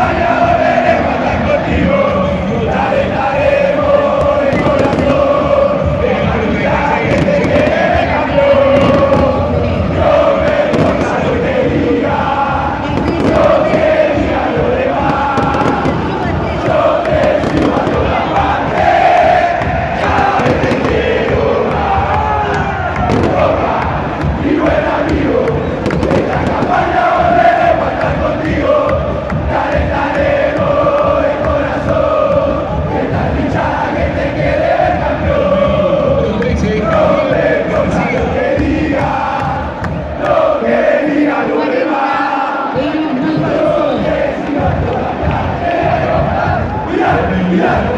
fire! Amen.